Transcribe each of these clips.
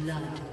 Blood.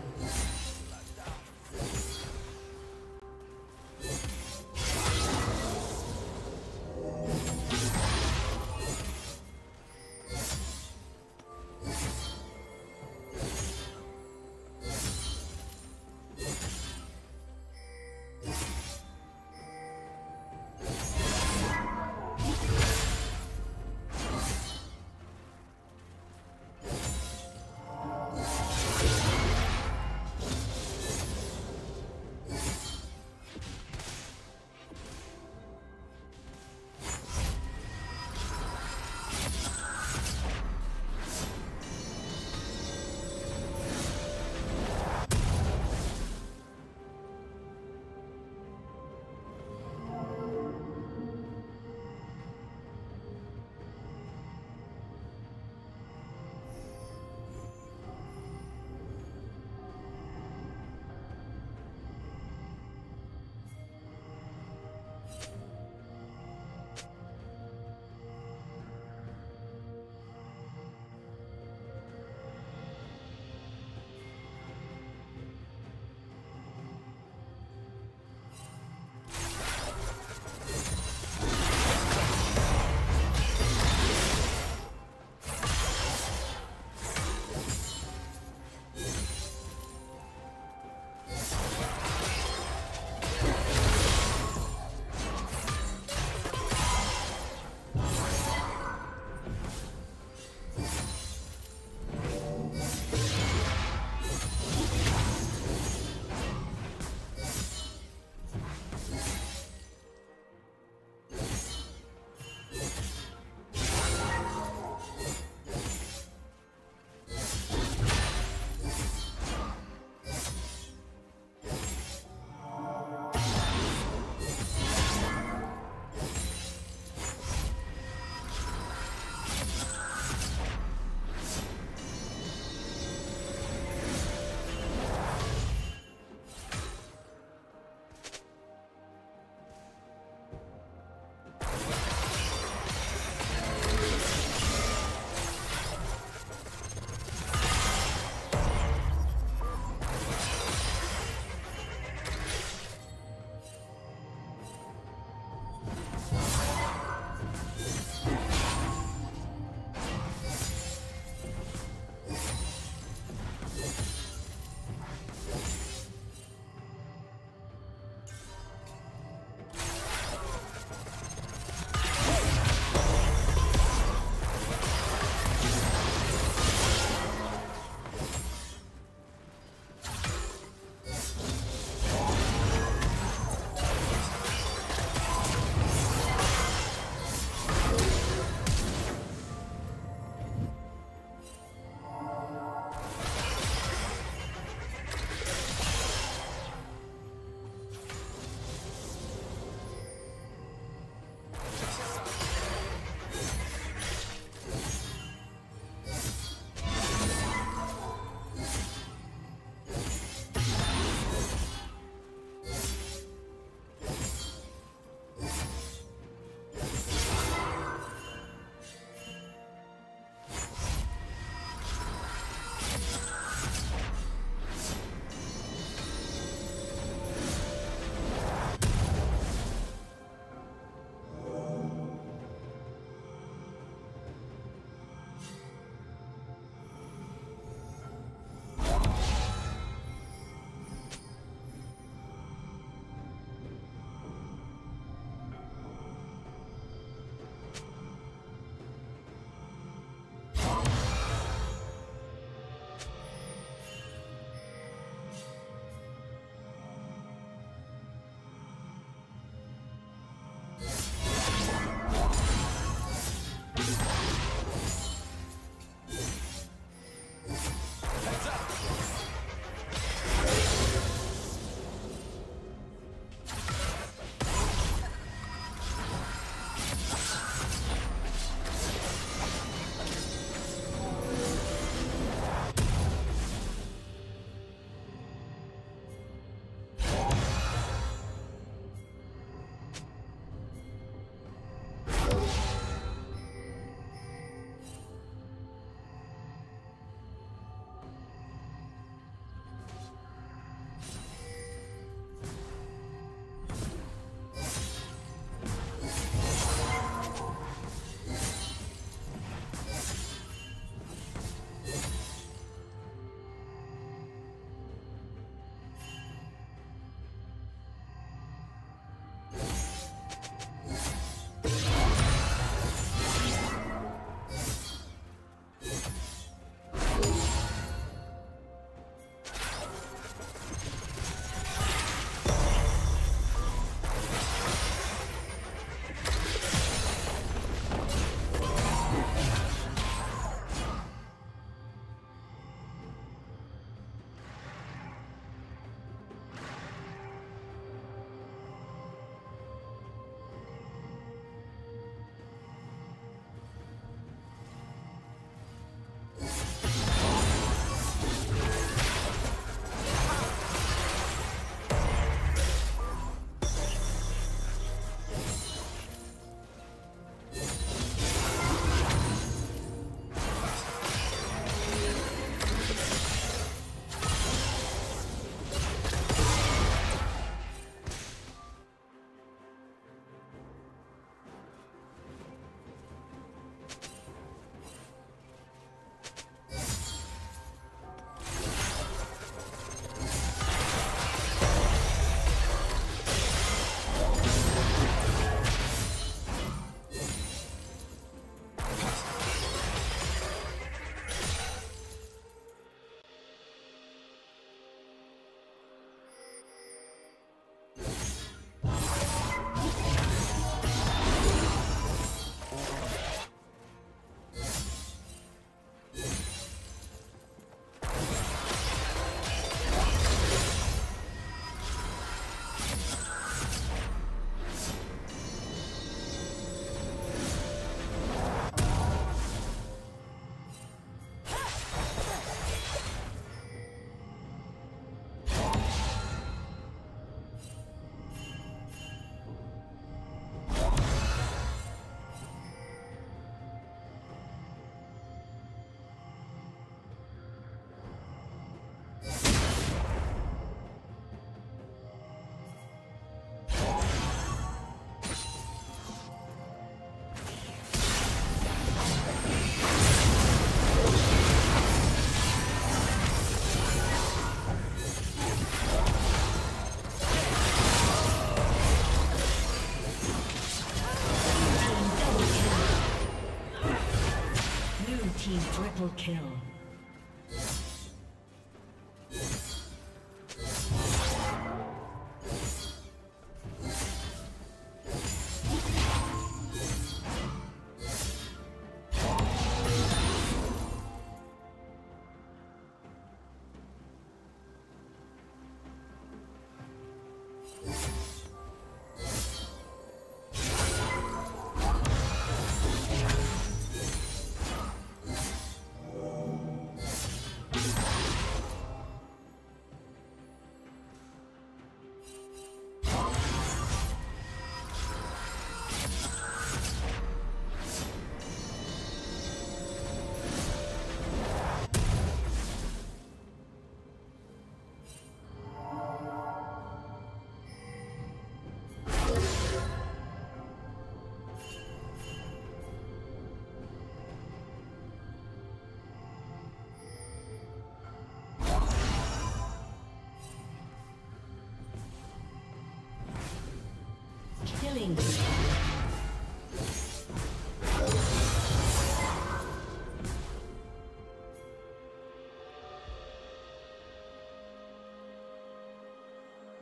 Killing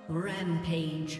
Rampage.